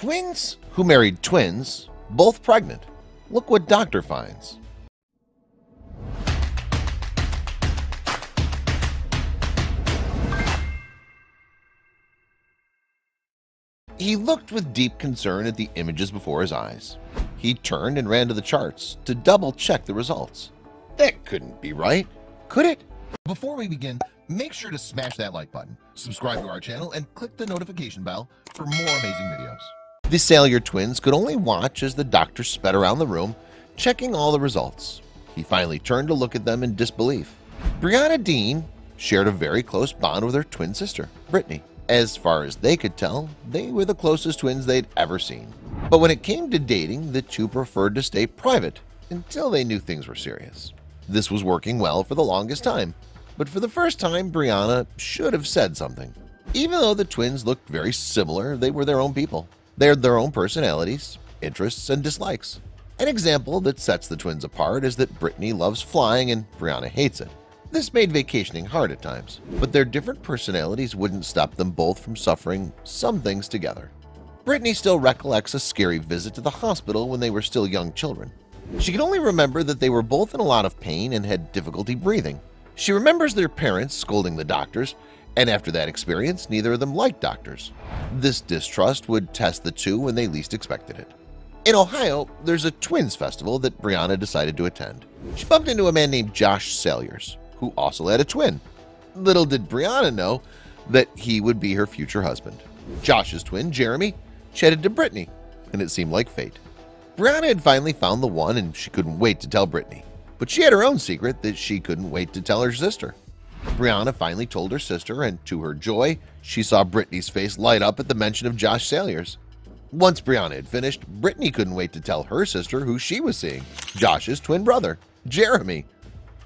Twins who married twins, both pregnant. Look what doctor finds. He looked with deep concern at the images before his eyes. He turned and ran to the charts to double check the results. That couldn't be right, could it? Before we begin, make sure to smash that like button, subscribe to our channel, and click the notification bell for more amazing videos. The Salyer twins could only watch as the doctor sped around the room, checking all the results. He finally turned to look at them in disbelief. Brianna Dean shared a very close bond with her twin sister, Brittany. As far as they could tell, they were the closest twins they'd ever seen. But when it came to dating, the two preferred to stay private until they knew things were serious. This was working well for the longest time, but for the first time, Brianna should have said something. Even though the twins looked very similar, they were their own people. They had their own personalities, interests, and dislikes. An example that sets the twins apart is that Brittany loves flying and Brianna hates it. This made vacationing hard at times, but their different personalities wouldn't stop them both from suffering some things together. Brittany still recollects a scary visit to the hospital when they were still young children. She can only remember that they were both in a lot of pain and had difficulty breathing. She remembers their parents scolding the doctors, and after that experience, neither of them liked doctors. This distrust would test the two when they least expected it. In Ohio, there's a twins festival that Brianna decided to attend. She bumped into a man named Josh Salyers, who also had a twin. Little did Brianna know that he would be her future husband. Josh's twin, Jeremy, chatted to Brittany, and it seemed like fate. Brianna had finally found the one and she couldn't wait to tell Brittany, but she had her own secret that she couldn't wait to tell her sister. Brianna finally told her sister, and to her joy, she saw Brittany's face light up at the mention of Josh Salyers. Once Brianna had finished, Brittany couldn't wait to tell her sister who she was seeing, Josh's twin brother, Jeremy.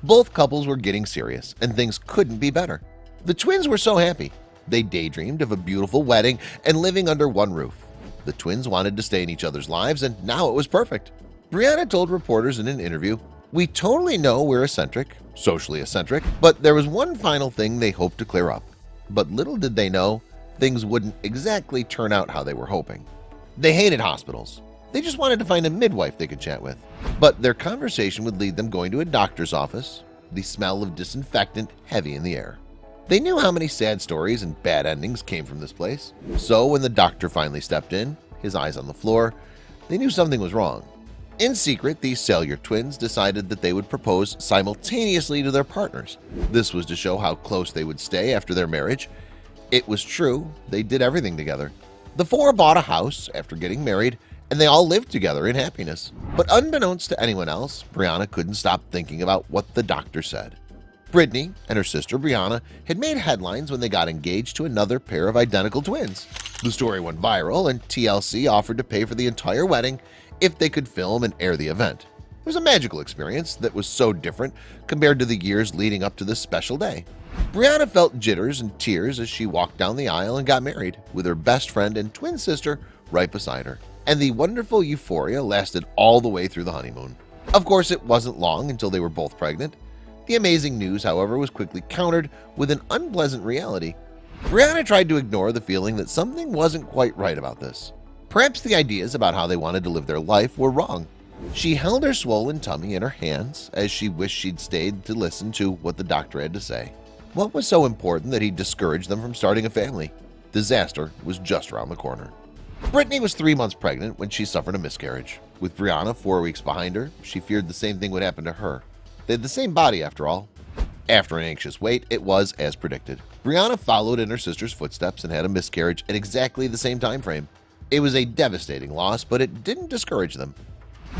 Both couples were getting serious, and things couldn't be better. The twins were so happy. They daydreamed of a beautiful wedding and living under one roof. The twins wanted to stay in each other's lives, and now it was perfect. Brianna told reporters in an interview, We totally know we're eccentric, socially eccentric, but there was one final thing they hoped to clear up. But little did they know, things wouldn't exactly turn out how they were hoping. They hated hospitals. They just wanted to find a midwife they could chat with. But their conversation would lead them going to a doctor's office, the smell of disinfectant heavy in the air. They knew how many sad stories and bad endings came from this place. So when the doctor finally stepped in, his eyes on the floor, they knew something was wrong. In secret, the Salyer twins decided that they would propose simultaneously to their partners. This was to show how close they would stay after their marriage. It was true, they did everything together. The four bought a house after getting married and they all lived together in happiness. But unbeknownst to anyone else, Brianna couldn't stop thinking about what the doctor said. Brittany and her sister Brianna had made headlines when they got engaged to another pair of identical twins. The story went viral and TLC offered to pay for the entire wedding if they could film and air the event. It was a magical experience that was so different compared to the years leading up to this special day. Brianna felt jitters and tears as she walked down the aisle and got married with her best friend and twin sister right beside her and the wonderful euphoria lasted all the way through the honeymoon. Of course, it wasn't long until they were both pregnant. The amazing news, however, was quickly countered with an unpleasant reality. Brianna tried to ignore the feeling that something wasn't quite right about this. Perhaps the ideas about how they wanted to live their life were wrong. She held her swollen tummy in her hands as she wished she'd stayed to listen to what the doctor had to say. What was so important that he discouraged them from starting a family? Disaster was just around the corner. Brittany was three months pregnant when she suffered a miscarriage. With Brianna four weeks behind her, she feared the same thing would happen to her. They had the same body after all. After an anxious wait, it was as predicted. Brianna followed in her sister's footsteps and had a miscarriage at exactly the same time frame. It was a devastating loss, but it didn't discourage them.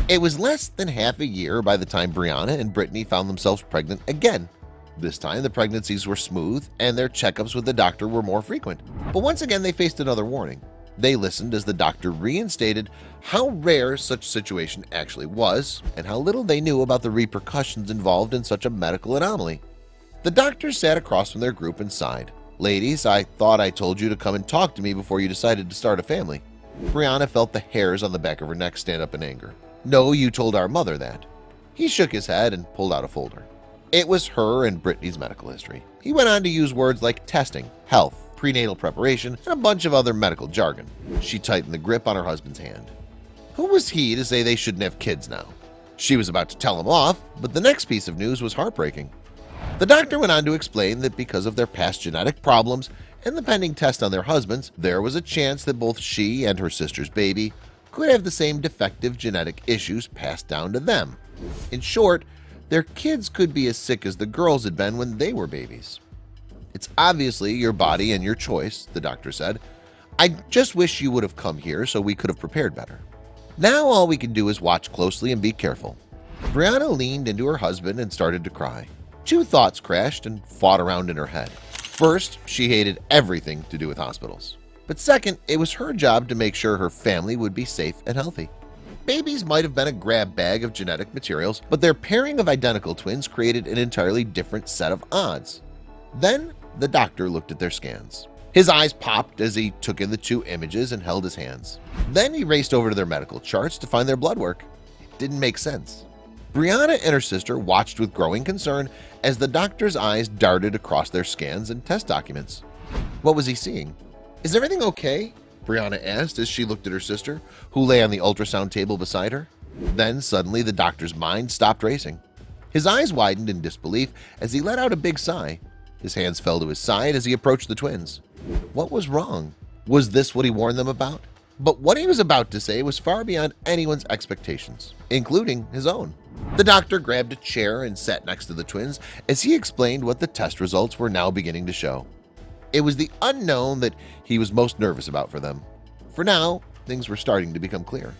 It was less than half a year by the time Brianna and Brittany found themselves pregnant again. This time, the pregnancies were smooth and their checkups with the doctor were more frequent. But once again, they faced another warning. They listened as the doctor reinstated how rare such a situation actually was and how little they knew about the repercussions involved in such a medical anomaly. The doctor sat across from their group and sighed. Ladies, I thought I told you to come and talk to me before you decided to start a family. Brianna felt the hairs on the back of her neck stand up in anger. No, you told our mother that. He shook his head and pulled out a folder. It was her and Brittany's medical history. He went on to use words like testing, health, prenatal preparation, and a bunch of other medical jargon. She tightened the grip on her husband's hand. Who was he to say they shouldn't have kids now? She was about to tell him off, but the next piece of news was heartbreaking. The doctor went on to explain that because of their past genetic problems and the pending test on their husbands, there was a chance that both she and her sister's baby could have the same defective genetic issues passed down to them. In short, their kids could be as sick as the girls had been when they were babies. It's obviously your body and your choice, the doctor said. I just wish you would have come here so we could have prepared better. Now all we can do is watch closely and be careful. Brianna leaned into her husband and started to cry. Two thoughts crashed and fought around in her head. First, she hated everything to do with hospitals. But second, it was her job to make sure her family would be safe and healthy. Babies might have been a grab bag of genetic materials, but their pairing of identical twins created an entirely different set of odds. Then the doctor looked at their scans. His eyes popped as he took in the two images and held his hands. Then he raced over to their medical charts to find their blood work. It didn't make sense. Brianna and her sister watched with growing concern as the doctor's eyes darted across their scans and test documents. What was he seeing? Is everything okay? Brianna asked as she looked at her sister, who lay on the ultrasound table beside her. Then suddenly the doctor's mind stopped racing. His eyes widened in disbelief as he let out a big sigh. His hands fell to his side as he approached the twins. What was wrong? Was this what he warned them about? But what he was about to say was far beyond anyone's expectations, including his own. The doctor grabbed a chair and sat next to the twins as he explained what the test results were now beginning to show. It was the unknown that he was most nervous about for them. For now, things were starting to become clear.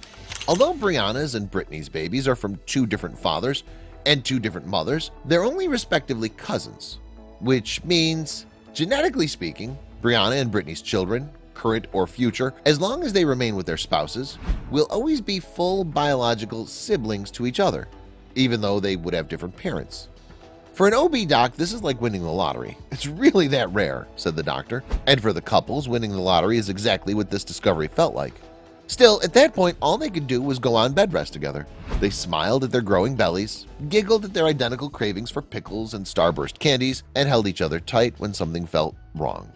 Although Brianna's and Brittany's babies are from two different fathers and two different mothers, they're only respectively cousins, which means, genetically speaking, Brianna and Brittany's children, current or future, as long as they remain with their spouses, will always be full biological siblings to each other, even though they would have different parents. For an OB doc, this is like winning the lottery. It's really that rare, said the doctor. And for the couples, winning the lottery is exactly what this discovery felt like. Still, at that point, all they could do was go on bed rest together. They smiled at their growing bellies, giggled at their identical cravings for pickles and starburst candies, and held each other tight when something felt wrong.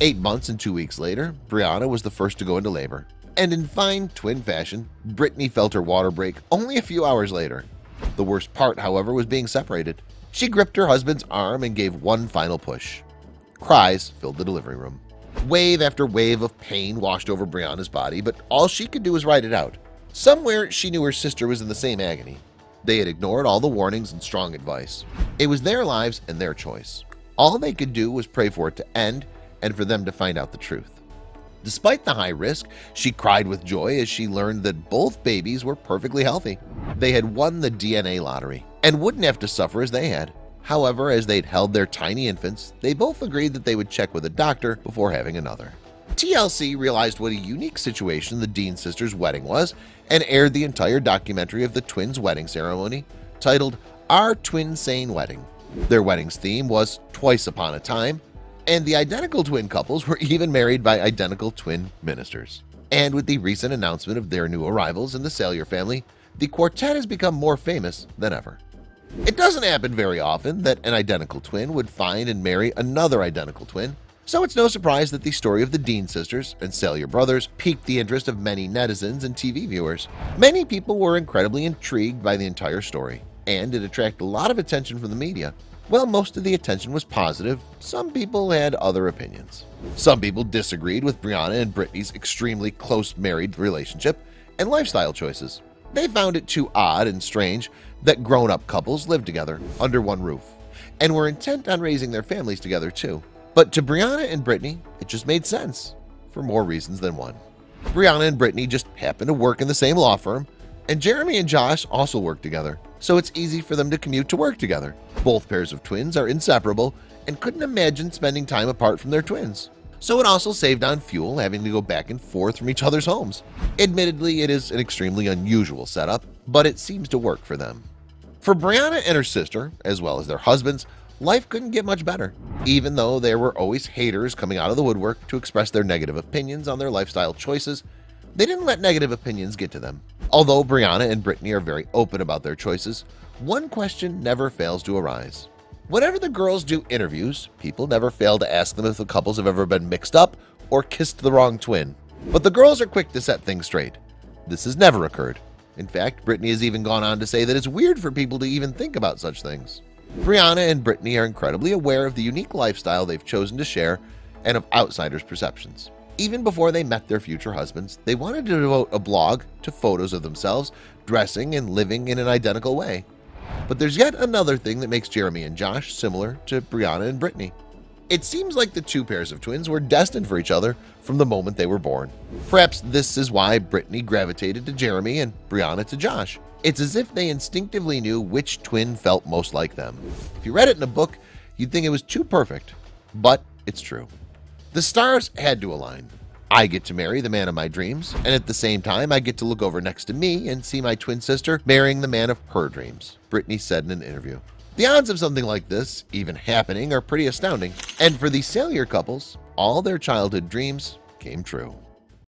Eight months and two weeks later, Brianna was the first to go into labor. And in fine twin fashion, Brittany felt her water break only a few hours later. The worst part, however, was being separated. She gripped her husband's arm and gave one final push. Cries filled the delivery room. Wave after wave of pain washed over Brianna's body, but all she could do was ride it out. Somewhere she knew her sister was in the same agony. They had ignored all the warnings and strong advice. It was their lives and their choice. All they could do was pray for it to end and for them to find out the truth. Despite the high risk, she cried with joy as she learned that both babies were perfectly healthy. They had won the DNA lottery and wouldn't have to suffer as they had. However, as they'd held their tiny infants, they both agreed that they would check with a doctor before having another. TLC realized what a unique situation the Dean sisters' wedding was and aired the entire documentary of the twins' wedding ceremony titled Our Twinsane Wedding. Their wedding's theme was Twice Upon a Time, and the identical twin couples were even married by identical twin ministers. And with the recent announcement of their new arrivals in the Salyer family, the quartet has become more famous than ever. It doesn't happen very often that an identical twin would find and marry another identical twin, so it's no surprise that the story of the Dean sisters and Salyer brothers piqued the interest of many netizens and TV viewers. Many people were incredibly intrigued by the entire story, and it attracted a lot of attention from the media. While most of the attention was positive, some people had other opinions. Some people disagreed with Brianna and Brittany's extremely close married relationship and lifestyle choices. They found it too odd and strange that grown-up couples lived together under one roof and were intent on raising their families together too. But to Brianna and Brittany, it just made sense for more reasons than one. Brianna and Brittany just happened to work in the same law firm, and Jeremy and Josh also work together, so it's easy for them to commute to work together. Both pairs of twins are inseparable and couldn't imagine spending time apart from their twins. So it also saved on fuel having to go back and forth from each other's homes. Admittedly, it is an extremely unusual setup, but it seems to work for them. For Brianna and her sister, as well as their husbands, life couldn't get much better. Even though there were always haters coming out of the woodwork to express their negative opinions on their lifestyle choices, they didn't let negative opinions get to them. Although Brianna and Brittany are very open about their choices, one question never fails to arise. Whenever the girls do interviews, people never fail to ask them if the couples have ever been mixed up or kissed the wrong twin. But the girls are quick to set things straight. This has never occurred. In fact, Brittany has even gone on to say that it's weird for people to even think about such things. Brianna and Brittany are incredibly aware of the unique lifestyle they've chosen to share and of outsiders' perceptions. Even before they met their future husbands, they wanted to devote a blog to photos of themselves dressing and living in an identical way. But there's yet another thing that makes Jeremy and Josh similar to Brianna and Brittany. It seems like the two pairs of twins were destined for each other from the moment they were born. Perhaps this is why Brittany gravitated to Jeremy and Brianna to Josh. It's as if they instinctively knew which twin felt most like them. If you read it in a book, you'd think it was too perfect, but it's true. The stars had to align. I get to marry the man of my dreams, and at the same time, I get to look over next to me and see my twin sister marrying the man of her dreams, Brittany said in an interview. The odds of something like this even happening are pretty astounding, and for these Salyer couples, all their childhood dreams came true.